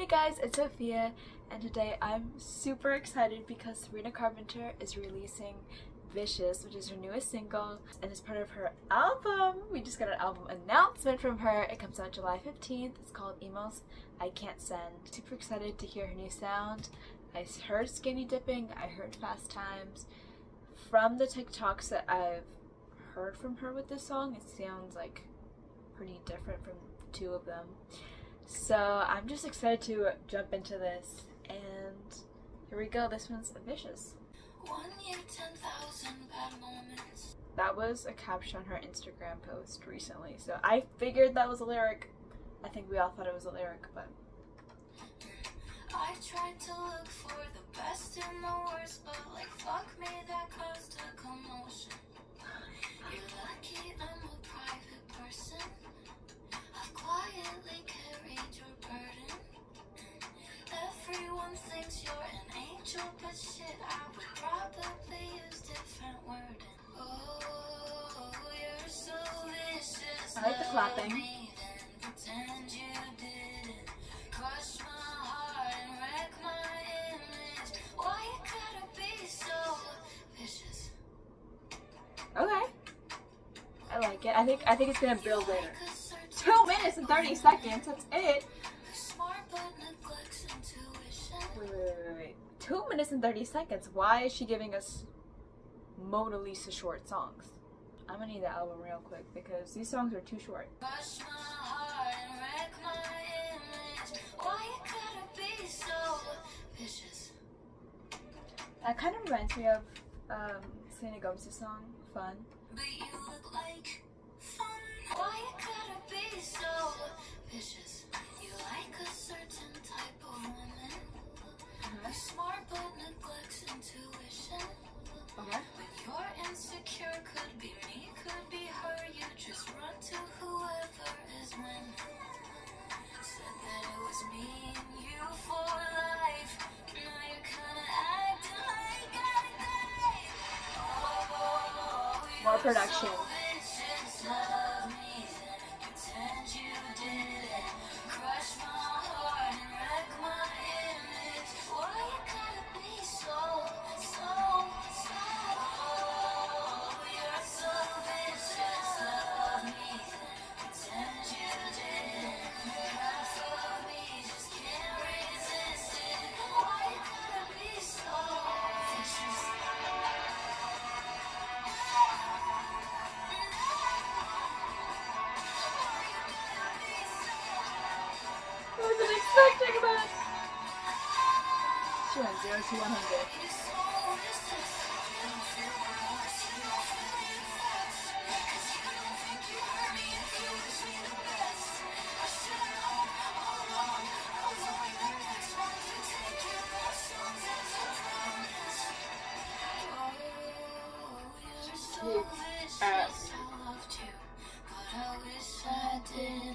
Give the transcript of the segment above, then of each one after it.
Hey guys, it's Sophia, and today I'm super excited because Sabrina Carpenter is releasing Vicious, which is her newest single, and it's part of her album. We just got an album announcement from her. It comes out July 15th. It's called Emails I Can't Send. Super excited to hear her new sound. I heard Skinny Dipping, I heard Fast Times. From the TikToks that I've heard from her with this song, it sounds like pretty different from the two of them. So I'm just excited to jump into this, and here we go. This one's Vicious. Year, that was a caption on her Instagram post recently, so I figured that was a lyric. I think we all thought it was a lyric, but. I tried to look for the best in the worst, but like fuck me, that caused a commotion. You're clapping. Okay. I like it. I think I think it's gonna build later. Two minutes and 30 seconds, that's it. Wait, wait, wait, wait. Two minutes and 30 seconds. Why is she giving us Mona Lisa short songs? I'm gonna need the album real quick because these songs are too short. That kind of reminds me of um, Selena Gomez's song, Fun. But you look like fun. Why you gotta be so vicious? You like a certain type of woman. More production. Uh, she went 0 to 100. ass. Ooh.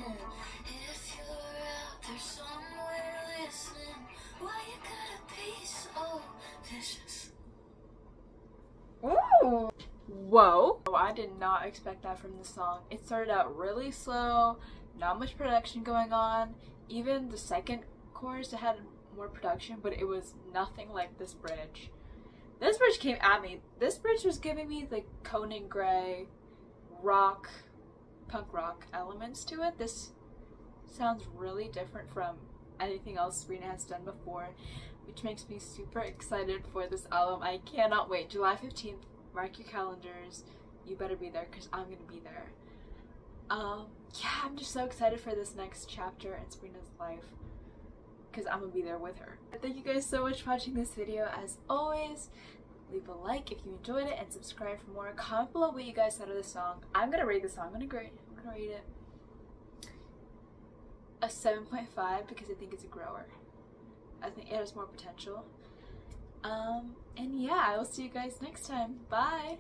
Whoa. Oh, I did not expect that from the song. It started out really slow, not much production going on. Even the second chorus had more production, but it was nothing like this bridge. This bridge came at me. This bridge was giving me the Conan Gray rock, punk rock elements to it. This sounds really different from anything else Sabrina has done before, which makes me super excited for this album. I cannot wait. July 15th, mark your calendars. You better be there because I'm gonna be there. Um, yeah, I'm just so excited for this next chapter in Sabrina's life because I'm gonna be there with her. Thank you guys so much for watching this video. As always, leave a like if you enjoyed it and subscribe for more. Comment below what you guys thought of the song. I'm gonna rate the song. I'm gonna grade. I'm gonna rate it a 7.5 because I think it's a grower. I think it has more potential. Um, and yeah, I will see you guys next time. Bye.